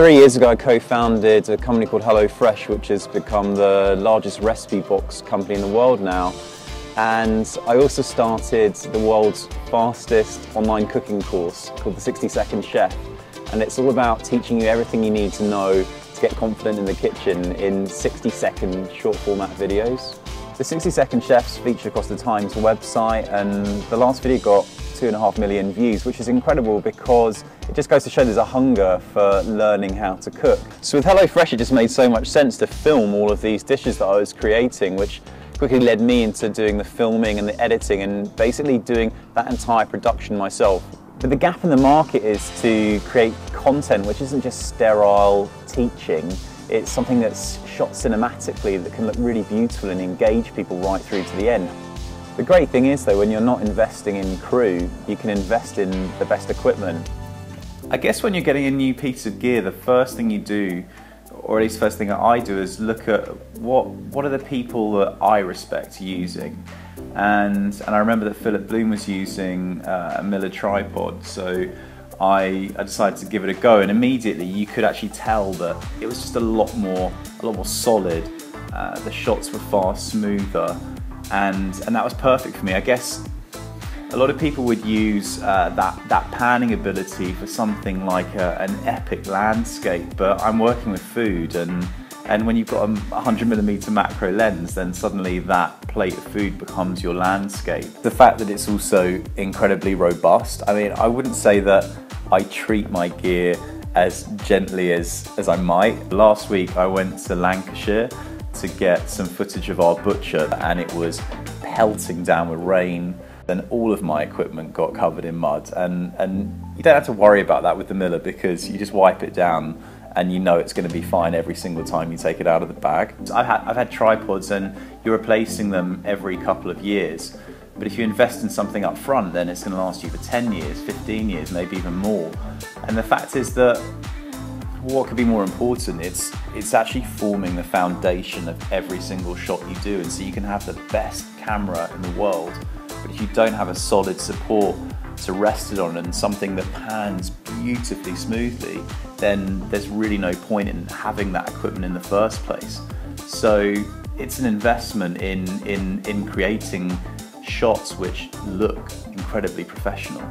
Three years ago I co-founded a company called HelloFresh which has become the largest recipe box company in the world now and I also started the world's fastest online cooking course called the 60 Second Chef and it's all about teaching you everything you need to know to get confident in the kitchen in 60 second short format videos. The 60 Second Chefs featured across the Times website and the last video got two and a half million views, which is incredible because it just goes to show there's a hunger for learning how to cook. So with HelloFresh, it just made so much sense to film all of these dishes that I was creating, which quickly led me into doing the filming and the editing and basically doing that entire production myself. But the gap in the market is to create content which isn't just sterile teaching, it's something that's shot cinematically that can look really beautiful and engage people right through to the end. The great thing is though, when you're not investing in crew, you can invest in the best equipment. I guess when you're getting a new piece of gear, the first thing you do, or at least first thing that I do, is look at what what are the people that I respect using. And and I remember that Philip Bloom was using uh, a Miller tripod, so I, I decided to give it a go, and immediately you could actually tell that it was just a lot more a lot more solid. Uh, the shots were far smoother, and and that was perfect for me. I guess a lot of people would use uh, that that panning ability for something like a, an epic landscape, but I'm working with food and. And when you've got a 100 millimeter macro lens, then suddenly that plate of food becomes your landscape. The fact that it's also incredibly robust, I mean, I wouldn't say that I treat my gear as gently as, as I might. Last week I went to Lancashire to get some footage of our butcher and it was pelting down with rain Then all of my equipment got covered in mud and, and you don't have to worry about that with the miller because you just wipe it down and you know it's going to be fine every single time you take it out of the bag. I've had, I've had tripods and you're replacing them every couple of years but if you invest in something up front then it's going to last you for 10 years, 15 years, maybe even more. And the fact is that what could be more important? It's it's actually forming the foundation of every single shot you do, and so you can have the best camera in the world, but if you don't have a solid support to rest it on and something that pans beautifully smoothly, then there's really no point in having that equipment in the first place. So it's an investment in in in creating shots which look incredibly professional.